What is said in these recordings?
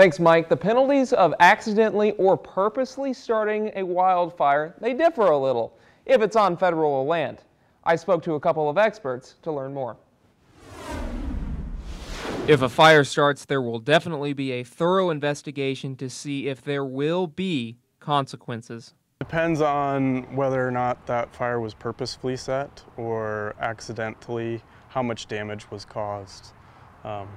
Thanks, Mike. The penalties of accidentally or purposely starting a wildfire, they differ a little if it's on federal land. I spoke to a couple of experts to learn more. If a fire starts, there will definitely be a thorough investigation to see if there will be consequences. Depends on whether or not that fire was purposefully set or accidentally, how much damage was caused, um,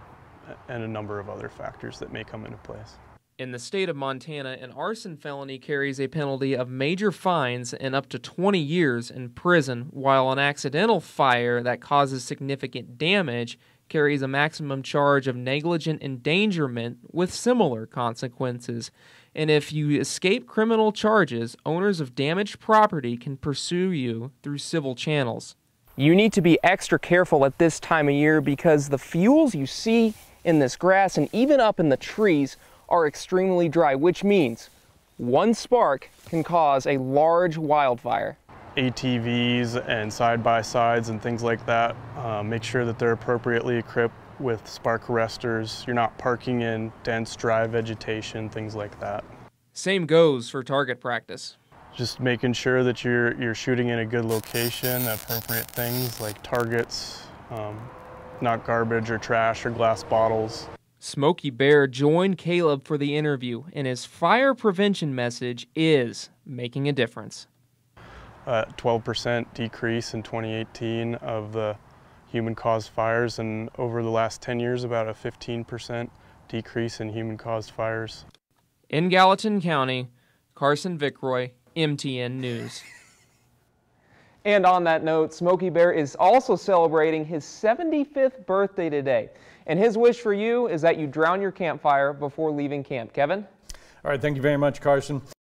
and a number of other factors that may come into place. In the state of Montana, an arson felony carries a penalty of major fines and up to 20 years in prison, while an accidental fire that causes significant damage carries a maximum charge of negligent endangerment with similar consequences. And if you escape criminal charges, owners of damaged property can pursue you through civil channels. You need to be extra careful at this time of year because the fuels you see in this grass and even up in the trees are extremely dry, which means one spark can cause a large wildfire. ATVs and side-by-sides and things like that, uh, make sure that they're appropriately equipped with spark arresters. You're not parking in dense, dry vegetation, things like that. Same goes for target practice. Just making sure that you're, you're shooting in a good location, appropriate things like targets, um, not garbage or trash or glass bottles. Smokey Bear joined Caleb for the interview, and his fire prevention message is making a difference. A 12% decrease in 2018 of the human-caused fires, and over the last 10 years, about a 15% decrease in human-caused fires. In Gallatin County, Carson Vickroy, MTN News. And on that note, Smokey Bear is also celebrating his 75th birthday today. And his wish for you is that you drown your campfire before leaving camp. Kevin? All right, thank you very much, Carson.